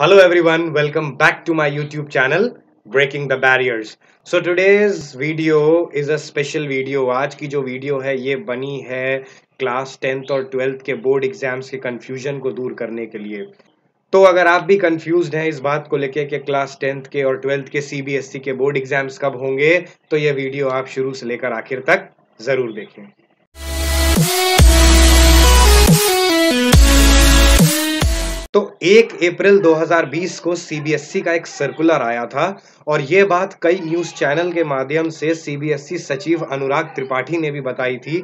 Hello everyone, welcome back to my YouTube channel Breaking the Barriers. So today's video is a special video. आज की जो video है ये बनी है क्लास टेंथ और ट्वेल्थ के बोर्ड एग्ज़ाम्स के कंफ्यूजन को दूर करने के लिए तो अगर आप भी कंफ्यूज हैं इस बात को लेके कि क्लास टेंथ के और ट्वेल्थ के सीबीएसई के बोर्ड एग्ज़ाम्स कब होंगे तो ये वीडियो आप शुरू से लेकर आखिर तक ज़रूर देखें तो 1 अप्रैल 2020 को सीबीएसई का एक सर्कुलर आया था और ये बात कई न्यूज़ चैनल के माध्यम से सीबीएसई सचिव अनुराग त्रिपाठी ने भी बताई थी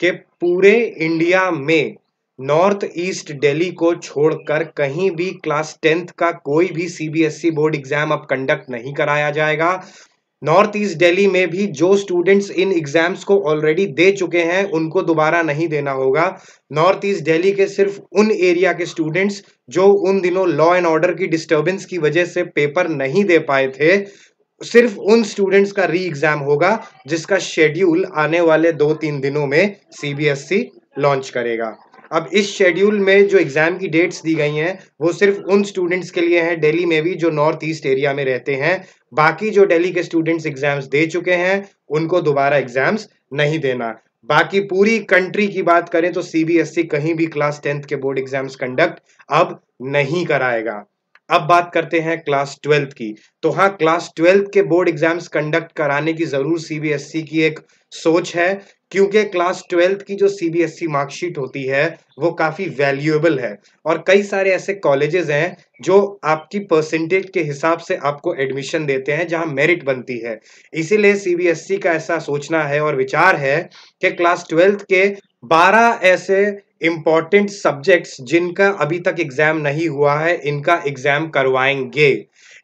कि पूरे इंडिया में नॉर्थ ईस्ट दिल्ली को छोड़कर कहीं भी क्लास टेंथ का कोई भी सीबीएसई बोर्ड एग्ज़ाम अब कंडक्ट नहीं कराया जाएगा। नॉर्थ ईस्ट दिल्ली में भी जो स्टूडेंट्स इन एग्ज़ाम्स को ऑलरेडी दे चुके हैं, उनको दोबारा नहीं देना होगा। नॉर्थ ईस्ट दिल्ली के सिर्फ़ उन एरिया के स्टूडेंट्स जो उन दिनों लॉ एंड ऑर्डर की डिस्टर्बेंस की वजह से पेपर नहीं दे पाए थे, सिर्फ़ उन स्टूडेंट्स का री एग्ज़ाम होगा, जिसका शेड्यूल आने वाले दो तीन दिनों में सीबीएसई लॉन्च करेगा। अब इस शेड्यूल में जो एग्ज़ाम की डेट्स दी गई हैं, वो सिर्फ़ उन स्टूडेंट्स के लिए हैं दिल्ली में भी जो नॉर्थ ईस्ट एरिया में रहते हैं। बाकी जो दिल्ली के स्टूडेंट्स एग्ज़ाम्स दे चुके हैं, उनको दोबारा एग्ज़ाम्स नहीं देना। बाकी पूरी कंट्री की बात करें तो सीबीएसई कहीं भी क्लास टेंथ के बोर्ड एग्ज़ाम्स कंडक्ट अब नहीं कराएगा। अब बात करते हैं क्लास ट्वेल्थ की। तो हाँ क्लास ट्वेल्थ के बोर्ड एग्ज़ाम्स कंडक्ट कराने की ज़रूर सीबीएसई की एक सोच है। क्योंकि क्लास ट्वेल्थ की जो सीबीएसई मार्कशीट होती है, वो काफ़ी वैल्यूएबल है। और कई सारे ऐसे कॉलेजेस हैं, जो आपकी परसेंटेज के हिसाब से आपको एडमिशन देते हैं, जहाँ मेरिट बनती है। इसीलिए सीबीएसई का ऐसा सोचना है और विचार है कि क्लास ट्वेल्थ के 12 ऐसे इंपॉर्टेंट सब्जेक्ट्स जिनका अभी तक एग्ज़ाम नहीं हुआ है, इनका एग्ज़ाम करवाएँगे।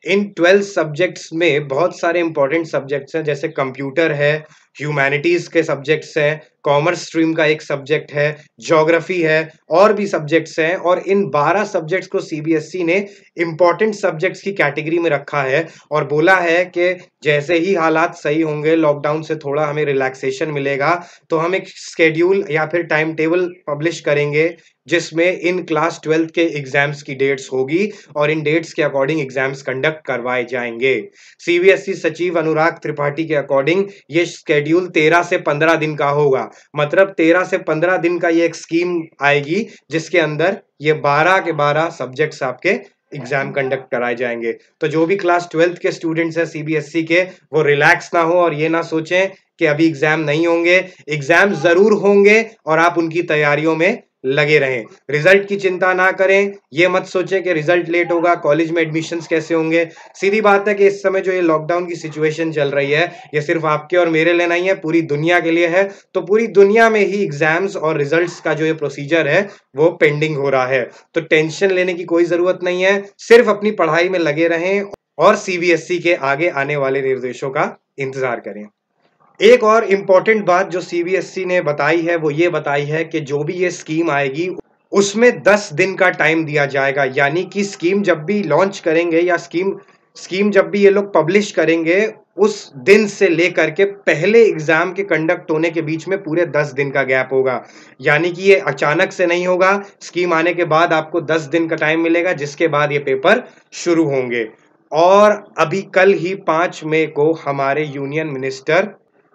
इन ट्वेल्थ सब्जेक्ट्स में बहुत सारे इंपॉर्टेंट सब्जेक्ट्स हैं, जैसे कंप्यूटर है ह्यूमैनिटीज के सब्जेक्ट्स हैं कॉमर्स स्ट्रीम का एक सब्जेक्ट है ज्योग्राफी है, और भी सब्जेक्ट्स हैं, और इन 12 सब्जेक्ट्स को सीबीएसई ने इंपॉर्टेंट सब्जेक्ट्स की कैटेगरी में रखा है और बोला है कि जैसे ही हालात सही होंगे लॉकडाउन से थोड़ा हमें रिलैक्सेशन मिलेगा तो हम एक स्केड्यूल या फिर टाइम टेबल पब्लिश करेंगे, जिसमें इन क्लास ट्वेल्थ के एग्ज़ाम्स की डेट्स होगी और इन डेट्स के अकॉर्डिंग एग्ज़ाम्स कंडक्ट करवाए जाएँगे। सीबीएसई सचिव अनुराग त्रिपाठी के अकॉर्डिंग ये शेड्यूल 13 से 15 दिन का होगा। मतलब 13 से 15 दिन का ये एक स्कीम आएगी, जिसके अंदर ये 12 के 12 सब्जेक्ट्स आपके एग्ज़ाम कंडक्ट कराए जाएँगे। तो जो भी क्लास ट्वेल्थ के स्टूडेंट्स हैं सीबीएसई के, वो रिलैक्स ना हो और ये ना सोचें कि अभी एग्ज़ाम नहीं होंगे। एग्ज़ाम ज़रूर होंगे और आप उनकी तैयारियों में लगे रहें। रिज़ल्ट की चिंता ना करें। ये मत सोचें कि रिज़ल्ट लेट होगा, कॉलेज में एडमिशन कैसे होंगे। सीधी बात है कि इस समय जो ये लॉकडाउन की सिचुएशन चल रही है, ये सिर्फ़ आपके और मेरे लिए नहीं है, पूरी दुनिया के लिए है। तो पूरी दुनिया में ही एग्ज़ाम्स और रिजल्ट्स का जो ये प्रोसीजर है, वो पेंडिंग हो रहा है। तो टेंशन लेने की कोई ज़रूरत नहीं है। सिर्फ़ अपनी पढ़ाई में लगे रहें और सीबीएसई के आगे आने वाले निर्देशों का इंतज़ार करें। एक और इंपॉर्टेंट बात जो सीबीएसई ने बताई है, वो ये बताई है कि जो भी ये स्कीम आएगी, उसमें 10 दिन का टाइम दिया जाएगा। यानी कि स्कीम जब भी लॉन्च करेंगे या स्कीम स्कीम जब भी ये लोग पब्लिश करेंगे, उस दिन से लेकर के पहले एग्ज़ाम के कंडक्ट होने के बीच में पूरे 10 दिन का गैप होगा। यानी कि ये अचानक से नहीं होगा। स्कीम आने के बाद आपको 10 दिन का टाइम मिलेगा, जिसके बाद ये पेपर शुरू होंगे। और अभी कल ही पाँच मई को हमारे यूनियन मिनिस्टर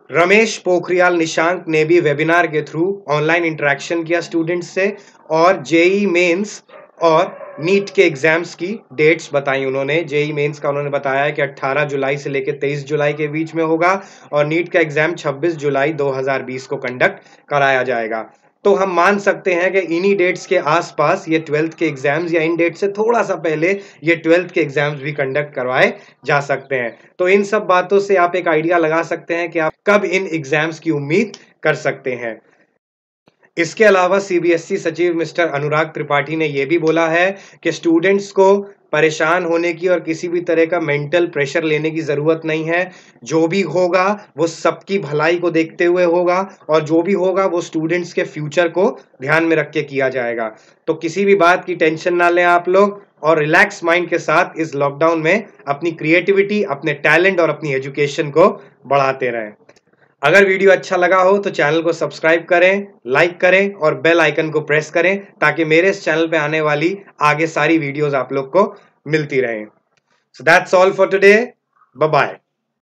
रमेश पोखरियाल निशांक ने भी वेबिनार के थ्रू ऑनलाइन इंटरेक्शन किया स्टूडेंट्स से और जेई मेंस और नीट के एग्ज़ाम्स की डेट्स बताई उन्होंने। जेई मेंस का उन्होंने बताया कि 18 जुलाई से लेकर 23 जुलाई के बीच में होगा और नीट का एग्ज़ाम 26 जुलाई 2020 को कंडक्ट कराया जाएगा। तो हम मान सकते हैं कि इन्हीं डेट्स के आसपास ये ट्वेल्थ के एग्ज़ाम्स या इन डेट से थोड़ा सा पहले ये ट्वेल्थ के एग्ज़ाम्स भी कंडक्ट करवाए जा सकते हैं। तो इन सब बातों से आप एक आइडिया लगा सकते हैं कि आप कब इन एग्ज़ाम्स की उम्मीद कर सकते हैं। इसके अलावा सीबीएसई सचिव मिस्टर अनुराग त्रिपाठी ने यह भी बोला है कि स्टूडेंट्स को परेशान होने की और किसी भी तरह का मेंटल प्रेशर लेने की ज़रूरत नहीं है। जो भी होगा, वो सबकी भलाई को देखते हुए होगा और जो भी होगा, वो स्टूडेंट्स के फ्यूचर को ध्यान में रख के किया जाएगा। तो किसी भी बात की टेंशन ना लें आप लोग और रिलैक्स माइंड के साथ इस लॉकडाउन में अपनी क्रिएटिविटी अपने टैलेंट और अपनी एजुकेशन को बढ़ाते रहें। अगर वीडियो अच्छा लगा हो तो चैनल को सब्सक्राइब करें, लाइक करें और बेल आइकन को प्रेस करें ताकि मेरे इस चैनल पे आने वाली आगे सारी वीडियोस आप लोग को मिलती रहें। So that's all for today bye bye